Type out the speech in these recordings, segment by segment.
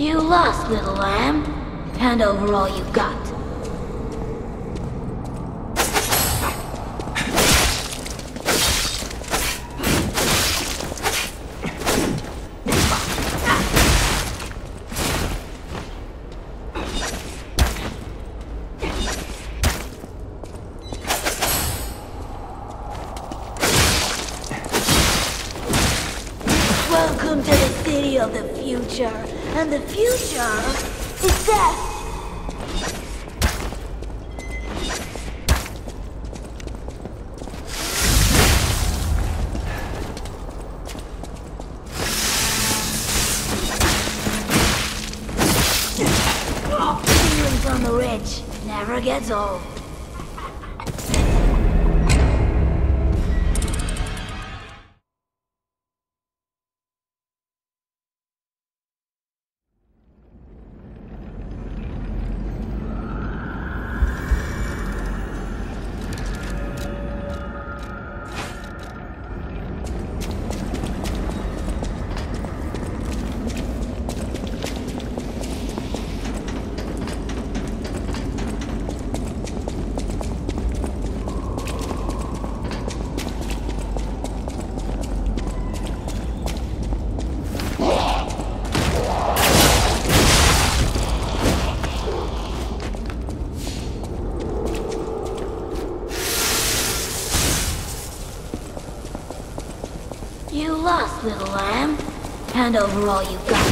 You lost, little lamb. Hand over all you've got. Never Hand over all you've got.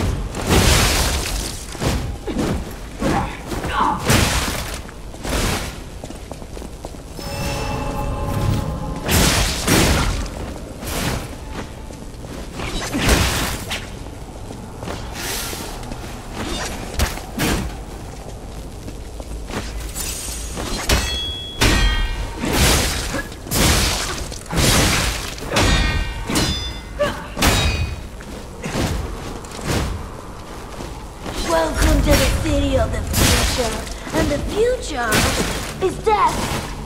City of the future. And the future is death.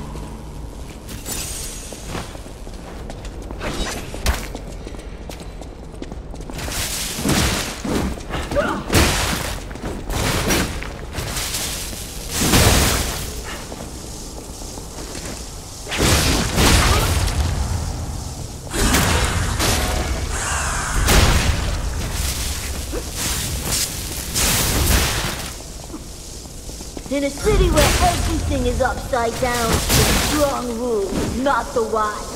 In a city where everything is upside down, the strong rule, not the wise.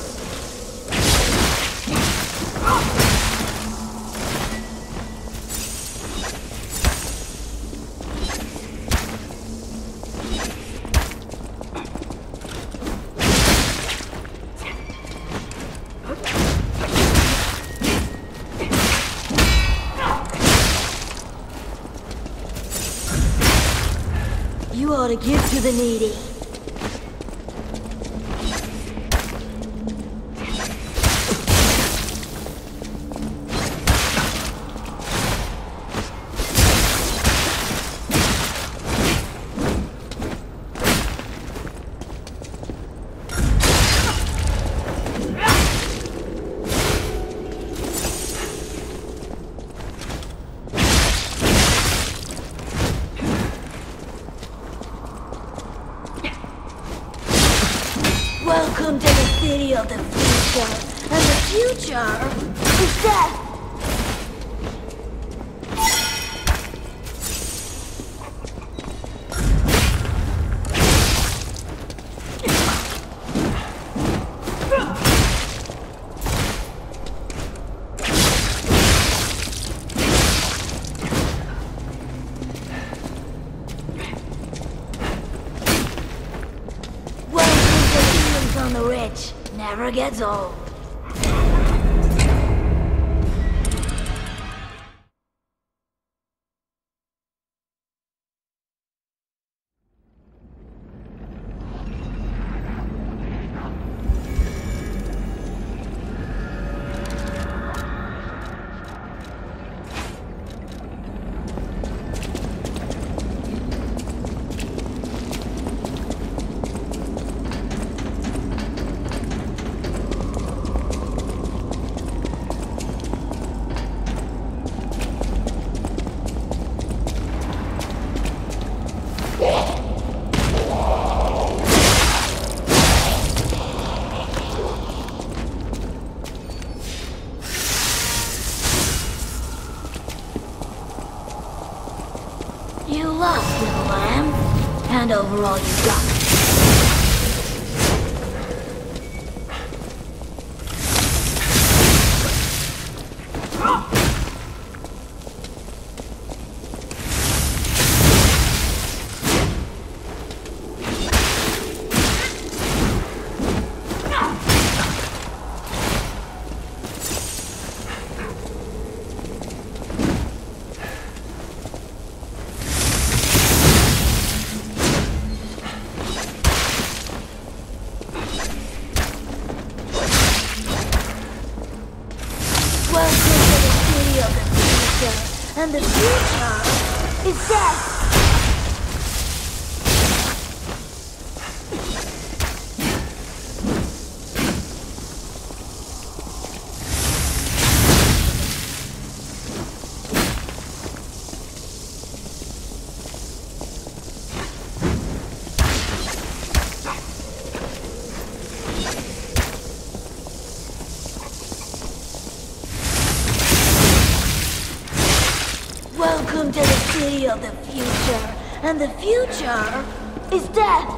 To give to the needy. Rich. Never gets old. and over all you've got. reveal the future, and the future is death.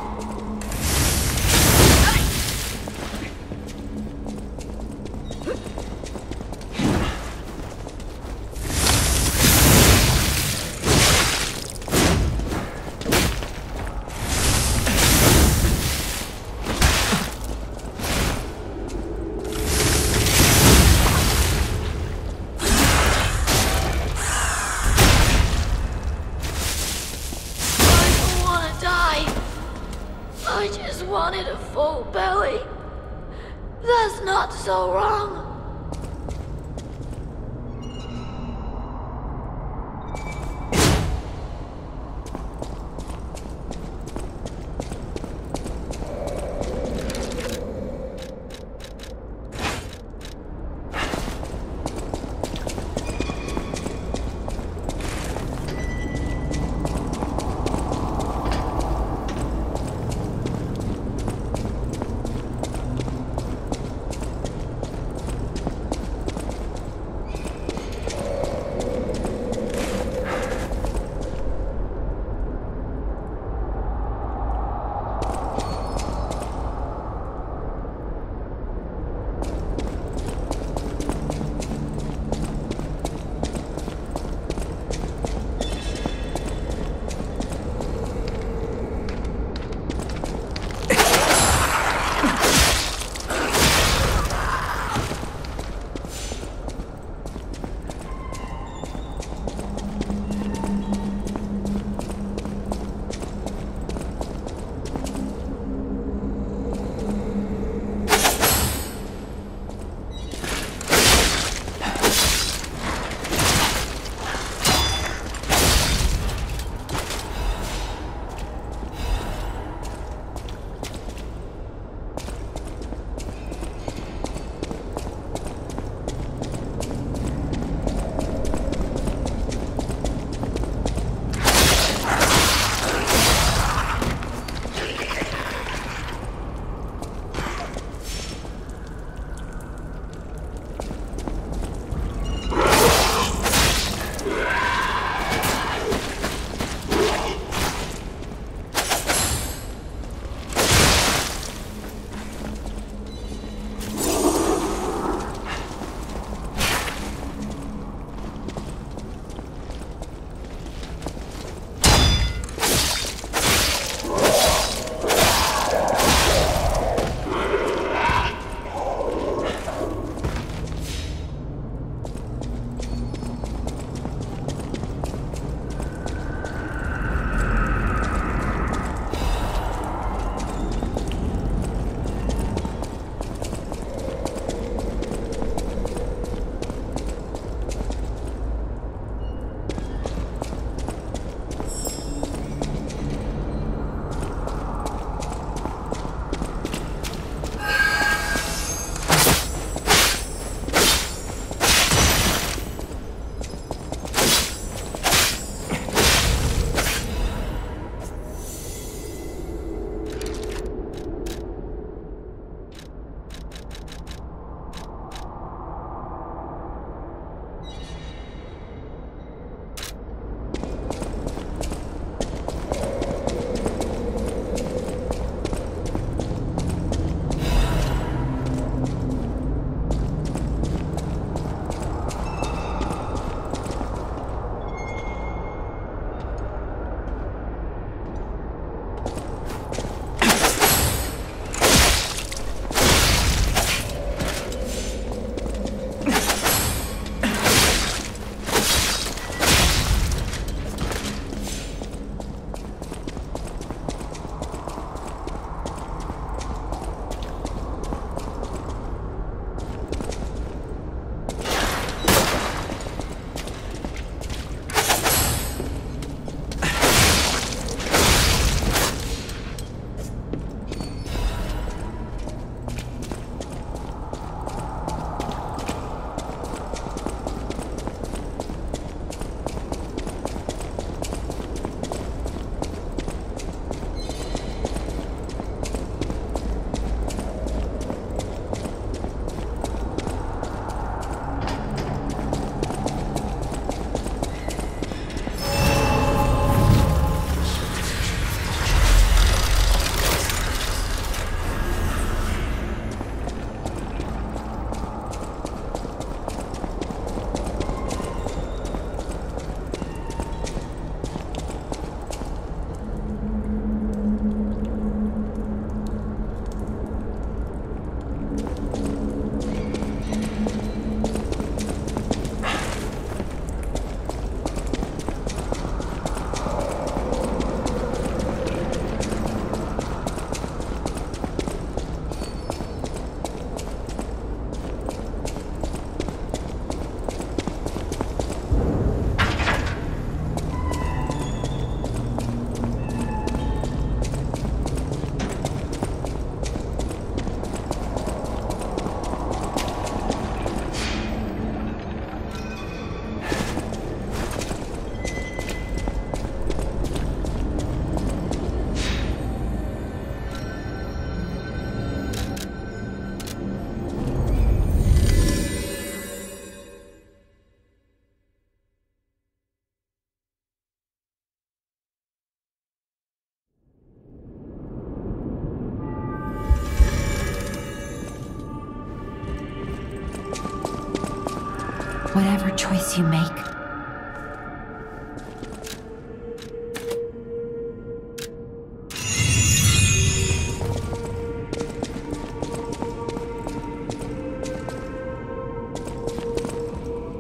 Whatever choice you make,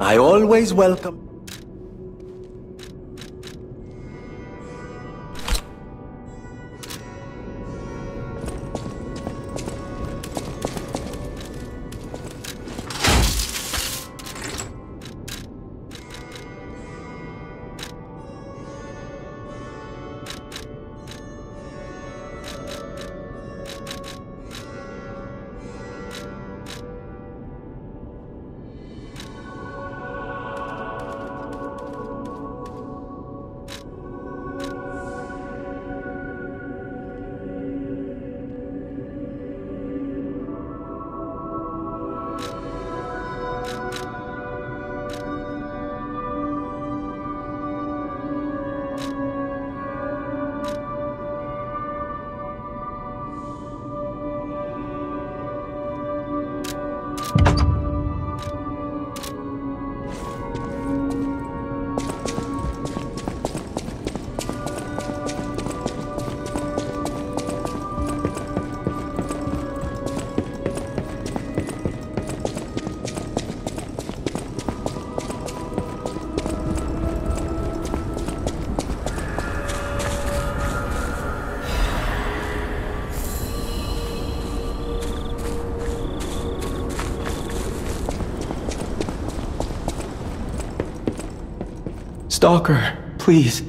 I always welcome. Stalker, please.